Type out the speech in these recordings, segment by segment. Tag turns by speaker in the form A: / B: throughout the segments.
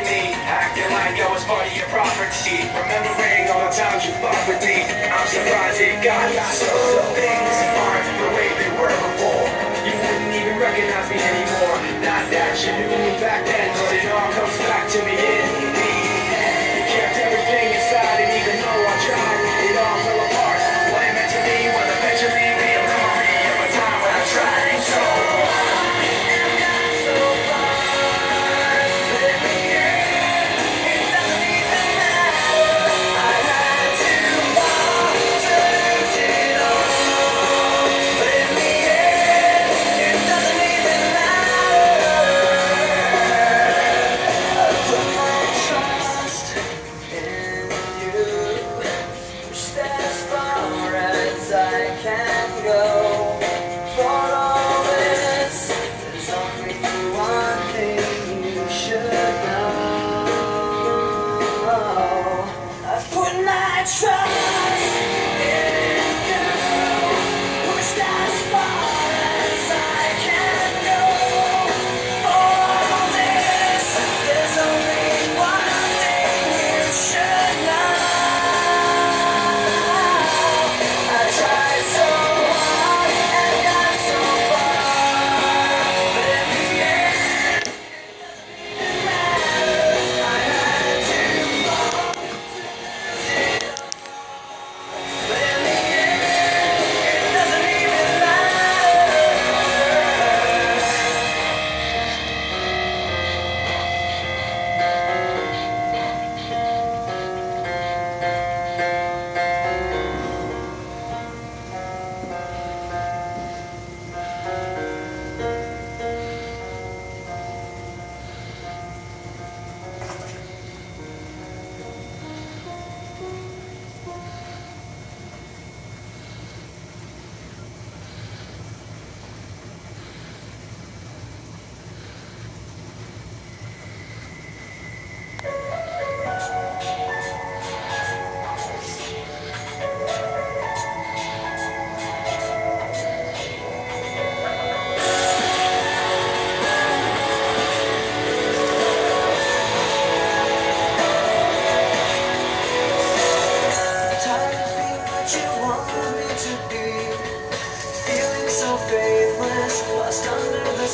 A: acting like I was part of your property. Remembering all the times you fought with me, I'm surprised it got so. so things aren't the way they were before. You wouldn't even recognize me anymore. Not that you knew me back then, but it all comes back to me.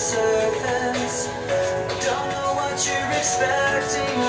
A: surface Don't know what you're expecting.